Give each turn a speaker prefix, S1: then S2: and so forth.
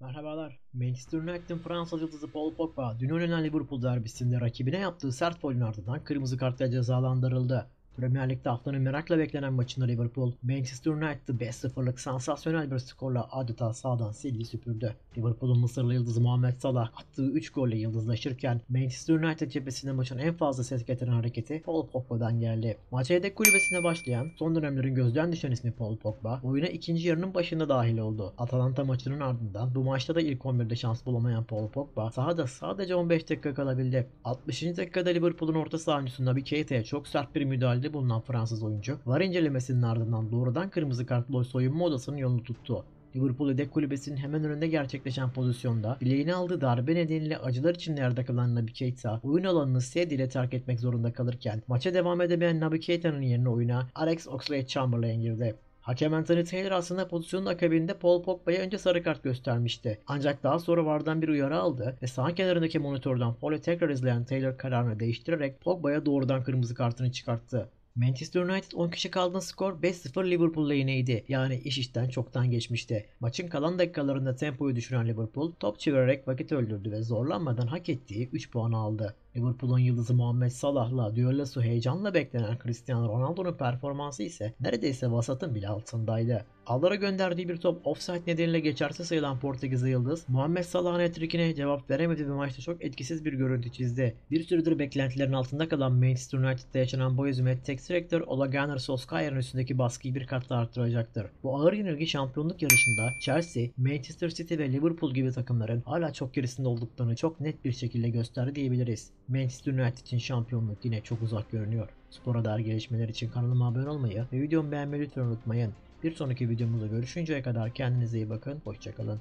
S1: Merhabalar. Manchester United'ın Fransız yıldızı Paul Pogba dün oynanan Liverpool derbisinde rakibine yaptığı sert faulün ardından kırmızı kartla cezalandırıldı. Premier Lig'de haftanın merakla beklenen maçında Liverpool, Manchester United'ı 5-0'lık sansasyonel bir skorla adeta sağdan sildi süpürdü. Liverpool'un Mısırlı yıldızı Muhammed Salah attığı 3 golle yıldızlaşırken Manchester United cephesinde maçın en fazla ses getiren hareketi Paul Pogba'dan geldi. Maça yedek kulübesine başlayan son dönemlerin gözden düşen ismi Paul Pogba oyuna ikinci yarının başında dahil oldu. Atalanta maçının ardından bu maçta da ilk 11'de şans bulamayan Paul Pogba sahada sadece 15 dakika kalabildi. 60. dakikada Liverpool'un orta saha oyuncusu Naby Keita'ya çok sert bir müdahalede bulunan Fransız oyuncu var incelemesinin ardından doğrudan kırmızı kartlı soyunma odasının yolunu tuttu. Liverpool yedek kulübesinin hemen önünde gerçekleşen pozisyonda bileğine aldığı darbe nedeniyle acılar içinde yerde kalan Naby Keita oyun alanını Sed ile terk etmek zorunda kalırken maça devam edemeyen Naby Keita'nın yerine oyuna Alex Oxlade-Chamberlain girdi. Hakem Anthony Taylor aslında pozisyonun akabinde Paul Pogba'ya önce sarı kart göstermişti. Ancak daha sonra vardan bir uyarı aldı ve sağ kenarındaki monitörden faulü tekrar izleyen Taylor kararını değiştirerek Pogba'ya doğrudan kırmızı kartını çıkarttı. Manchester United 10 kişi kaldığında skor 5-0 Liverpool lehineydi. Yani iş işten çoktan geçmişti. Maçın kalan dakikalarında tempoyu düşüren Liverpool top çevirerek vakit öldürdü ve zorlanmadan hak ettiği 3 puan aldı. Liverpool'un yıldızı Muhammed Salah'la düellosu heyecanla beklenen Cristiano Ronaldo'nun performansı ise neredeyse vasatın bile altındaydı. Ağlara gönderdiği bir top offside nedeniyle geçersiz sayılan Portekizli yıldız Muhammed Salah'ın etrikine cevap veremedi ve maçta çok etkisiz bir görüntü çizdi. Bir süredir beklentilerin altında kalan Manchester United'da yaşanan bu hüzumet tek direktör Ole Gunnar Solskjaer'in üstündeki baskıyı bir kat daha arttıracaktır. Bu ağır yenilgi şampiyonluk yarışında Chelsea, Manchester City ve Liverpool gibi takımların hala çok gerisinde olduklarını çok net bir şekilde gösterdi diyebiliriz. Manchester United için şampiyonluk yine çok uzak görünüyor. Spora dair gelişmeler için kanalıma abone olmayı ve videomu beğenmeyi lütfen unutmayın. Bir sonraki videomuzda görüşünceye kadar kendinize iyi bakın, hoşçakalın.